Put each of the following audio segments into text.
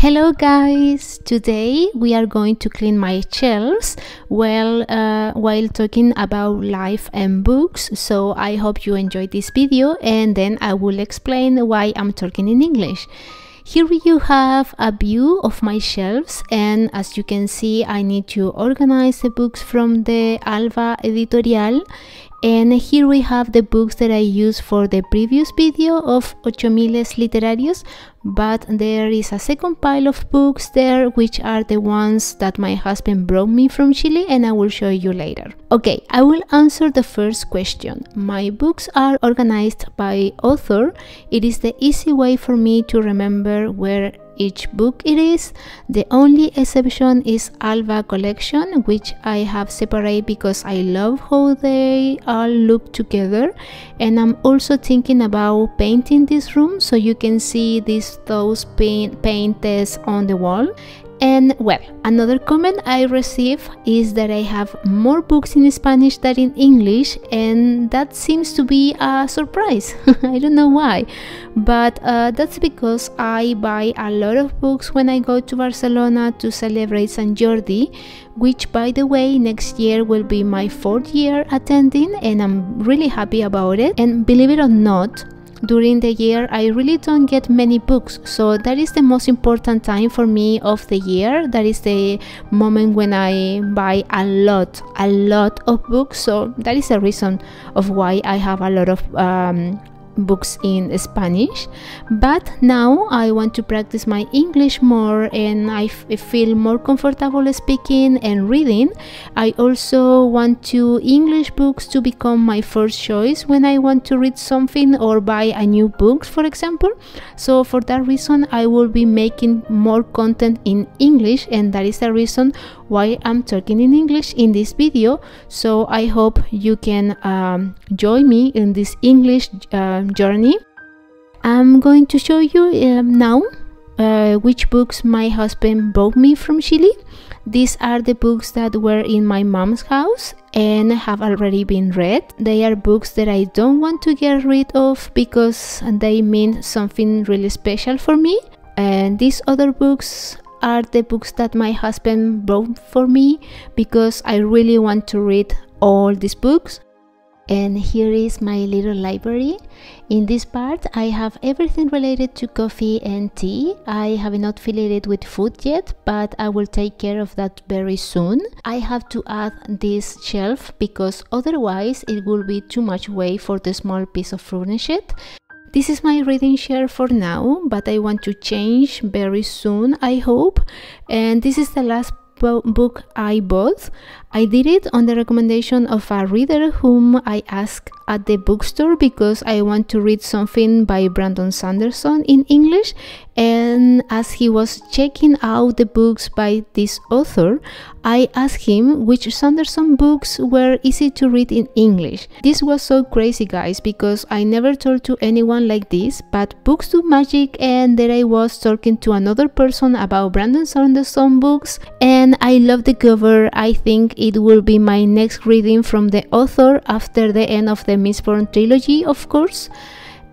Hello guys! Today we are going to clean my shelves while, uh, while talking about life and books so I hope you enjoyed this video and then I will explain why I'm talking in English. Here you have a view of my shelves and as you can see I need to organize the books from the Alba Editorial and here we have the books that I used for the previous video of Ocho Miles Literarios but there is a second pile of books there which are the ones that my husband brought me from Chile and I will show you later. Okay, I will answer the first question. My books are organized by author. It is the easy way for me to remember where each book it is. The only exception is Alba collection, which I have separate because I love how they all look together. And I'm also thinking about painting this room so you can see these those paint painters on the wall and well, another comment I receive is that I have more books in Spanish than in English, and that seems to be a surprise. I don't know why, but uh, that's because I buy a lot of books when I go to Barcelona to celebrate San Jordi, which, by the way, next year will be my fourth year attending, and I'm really happy about it. And believe it or not, during the year i really don't get many books. So that is the most important time for me of the year. That is the moment when i buy a lot a lot of books. So that is the reason of why i have a lot of um, books in Spanish, but now I want to practice my English more and I feel more comfortable speaking and reading. I also want to English books to become my first choice when I want to read something or buy a new book, for example. So for that reason, I will be making more content in English, and that is the reason why I'm talking in English in this video. So I hope you can um, join me in this English uh, journey. I'm going to show you um, now uh, which books my husband bought me from Chile. These are the books that were in my mom's house and have already been read. They are books that I don't want to get rid of because they mean something really special for me. And these other books are the books that my husband bought for me because I really want to read all these books. And here is my little library. In this part i have everything related to coffee and tea. I have not filled it with food yet but i will take care of that very soon. I have to add this shelf because otherwise it will be too much weight for the small piece of furniture this is my reading share for now but i want to change very soon i hope and this is the last book I bought. I did it on the recommendation of a reader whom I asked at the bookstore because I want to read something by Brandon Sanderson in English. And as he was checking out the books by this author, I asked him which Sanderson books were easy to read in English. This was so crazy, guys, because I never told to anyone like this, but Books do Magic, and there I was talking to another person about Brandon Sanderson books, and I love the cover. I think it will be my next reading from the author after the end of the Mistborn trilogy, of course.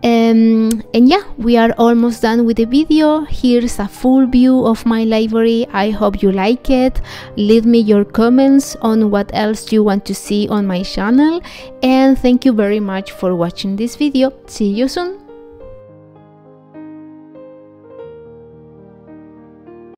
Um, and yeah, we are almost done with the video. Here's a full view of my library. I hope you like it. Leave me your comments on what else you want to see on my channel. And thank you very much for watching this video. See you soon.